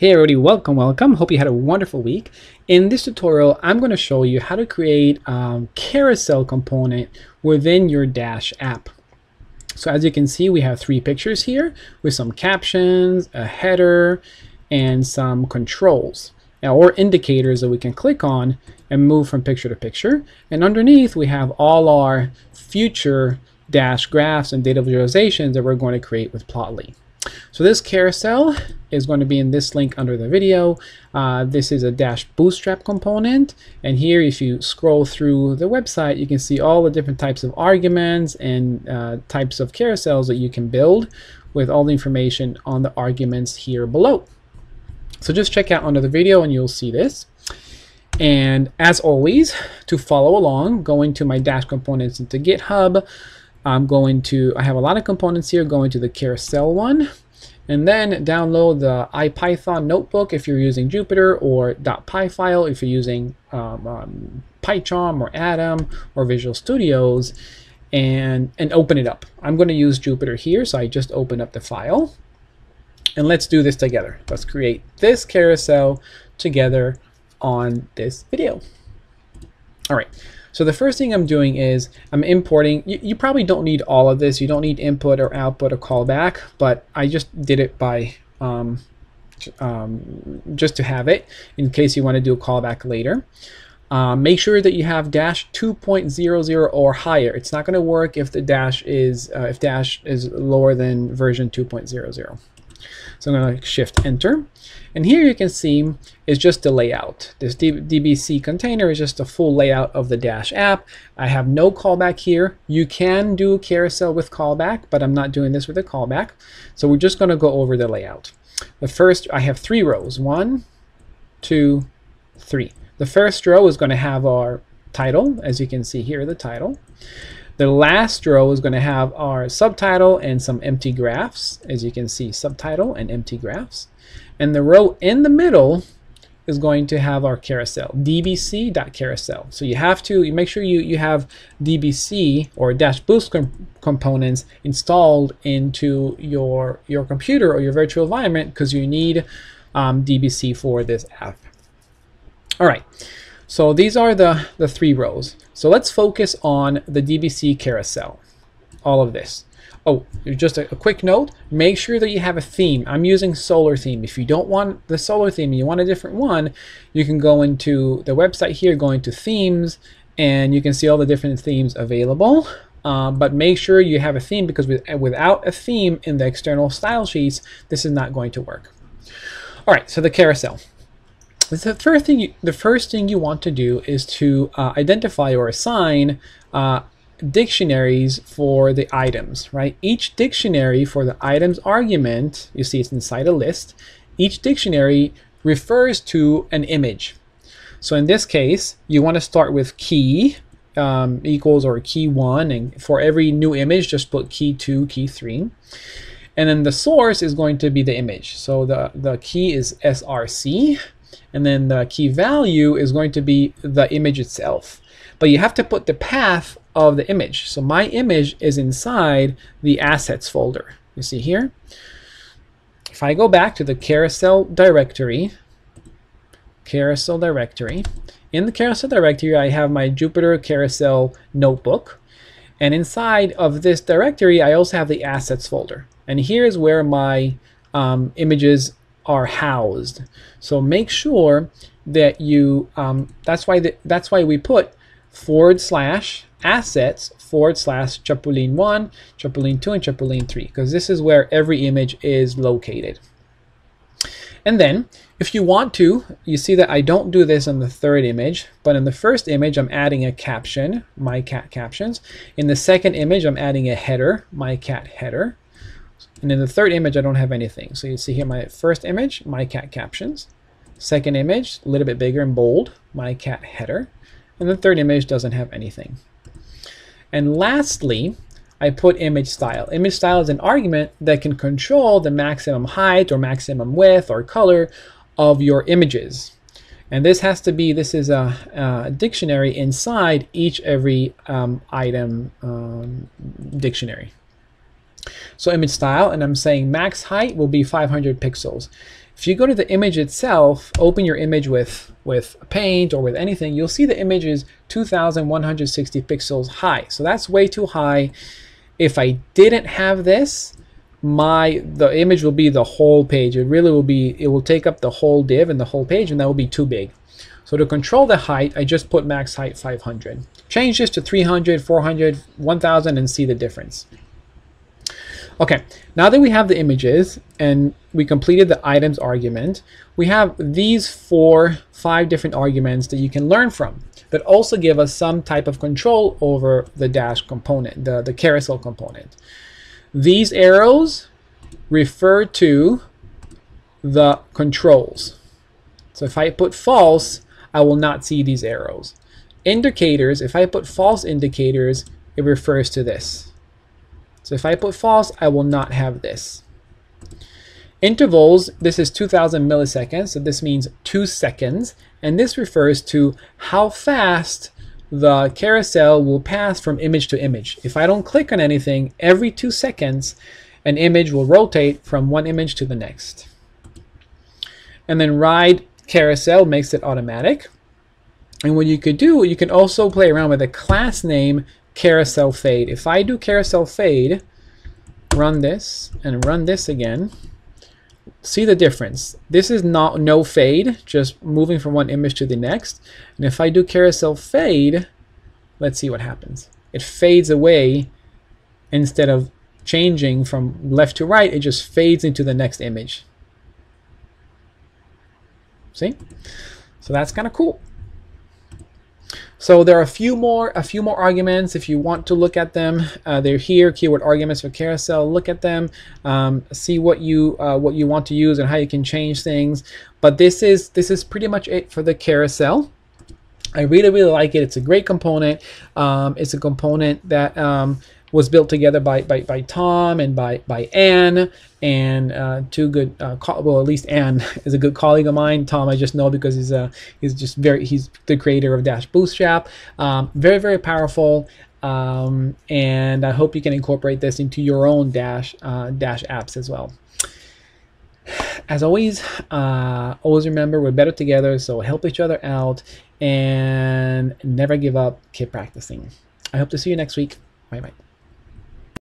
Hey everybody, welcome, welcome. Hope you had a wonderful week. In this tutorial, I'm going to show you how to create a um, carousel component within your Dash app. So as you can see, we have three pictures here with some captions, a header, and some controls now, or indicators that we can click on and move from picture to picture. And underneath, we have all our future Dash graphs and data visualizations that we're going to create with Plotly. So this carousel is going to be in this link under the video. Uh, this is a Dash Bootstrap component. And here, if you scroll through the website, you can see all the different types of arguments and uh, types of carousels that you can build with all the information on the arguments here below. So just check out under the video and you'll see this. And as always, to follow along, go into my Dash components into GitHub. I'm going to, I have a lot of components here, going to the carousel one, and then download the IPython notebook if you're using Jupyter or .py file if you're using um, um, PyCharm or Atom or Visual Studios and, and open it up. I'm going to use Jupyter here, so I just open up the file. And let's do this together. Let's create this carousel together on this video. All right. So the first thing I'm doing is I'm importing, you, you, probably don't need all of this. You don't need input or output or callback, but I just did it by um, um, just to have it in case you want to do a callback later. Um, make sure that you have dash 2.00 or higher. It's not going to work if the dash is uh, if dash is lower than version 2.00. So I'm going to shift enter. And here you can see is just the layout. This DBC container is just a full layout of the Dash app. I have no callback here. You can do carousel with callback, but I'm not doing this with a callback. So we're just going to go over the layout. The first, I have three rows. One, two, three. The first row is going to have our title, as you can see here, the title. The last row is going to have our subtitle and some empty graphs. As you can see, subtitle and empty graphs. And the row in the middle is going to have our carousel, dbc.carousel. So you have to you make sure you, you have dbc or dash bootstrap components installed into your, your computer or your virtual environment because you need um, dbc for this app. All right. So these are the, the three rows. So let's focus on the DBC carousel, all of this. Oh, just a, a, quick note, make sure that you have a theme. I'm using Solar Theme. If you don't want the Solar Theme and you want a different one, you can go into the website here, go into Themes, and you can see all the different themes available. Um, but make sure you have a theme because with, without a theme in the external style sheets, this is not going to work. All right, so the carousel. The first thing you, the first thing you want to do is to uh, identify or assign uh, dictionaries for the items, right? Each dictionary for the items argument, you see it's inside a list, each dictionary refers to an image. So in this case, you want to start with key um, equals or key 1, and for every new image, just put key 2, key 3. And then the source is going to be the image. So the, the key is src, and then the key value is going to be the image itself. But you have to put the path of the image. So my image is inside the assets folder. You see here? If I go back to the carousel directory, carousel directory, in the carousel directory I have my Jupyter carousel notebook. And inside of this directory I also have the assets folder. And here's where my um, images are housed. So make sure that you, um, that's why the, that's why we put forward slash assets forward slash Chapulin 1, Chapulin 2, and Chapulin 3, because this is where every image is located. And then, if you want to, you see that I don't do this on the third image, but in the first image, I'm adding a caption, my cat captions. In the second image, I'm adding a header, my cat header. And in the third image, I don't have anything. So you see here my first image, my cat captions. Second image, a little bit bigger and bold, my cat header. And the third image doesn't have anything. And lastly, I put image style. Image style is an argument that can control the maximum height or maximum width or color of your images. And this has to be, this is a, a dictionary inside each every um, item um, dictionary. So image style, and I'm saying max height will be 500 pixels. If you go to the image itself, open your image with, with Paint or with anything, you'll see the image is 2160 pixels high. So that's way too high. If I didn't have this, my the image will be the whole page. It really will be, it will take up the whole div and the whole page and that will be too big. So to control the height, I just put max height 500. Change this to 300, 400, 1000 and see the difference. Okay, now that we have the images and we completed the items argument, we have these four, five different arguments that you can learn from that also give us some type of control over the dash component, the, the carousel component. These arrows refer to the controls. So if I put false, I will not see these arrows. Indicators, if I put false indicators, it refers to this. So if I put false, I will not have this. Intervals, this is 2000 milliseconds, so this means two seconds, and this refers to how fast the carousel will pass from image to image. If I don't click on anything, every two seconds, an image will rotate from one image to the next. And then ride carousel makes it automatic. And what you could do, you can also play around with a class name carousel fade. If I do carousel fade, run this and run this again, see the difference. This is not no fade, just moving from one image to the next. And if I do carousel fade, let's see what happens. It fades away instead of changing from left to right, it just fades into the next image. See? So that's kind of cool. So there are a few more a few more arguments if you want to look at them. Uh, they're here, keyword arguments for carousel. Look at them, um, see what you uh, what you want to use and how you can change things. But this is this is pretty much it for the carousel. I really really like it. It's a great component. Um, it's a component that um, was built together by, by, by Tom and by, by Anne and uh, two good, uh, well, at least Anne is a good colleague of mine. Tom, I just know because he's, uh, he's just very, he's the creator of Dash Bootstrap. Um, very, very powerful. Um, and I hope you can incorporate this into your own Dash, uh, Dash apps as well. As always, uh, always remember we're better together, so help each other out and never give up, keep practicing. I hope to see you next week. Bye bye.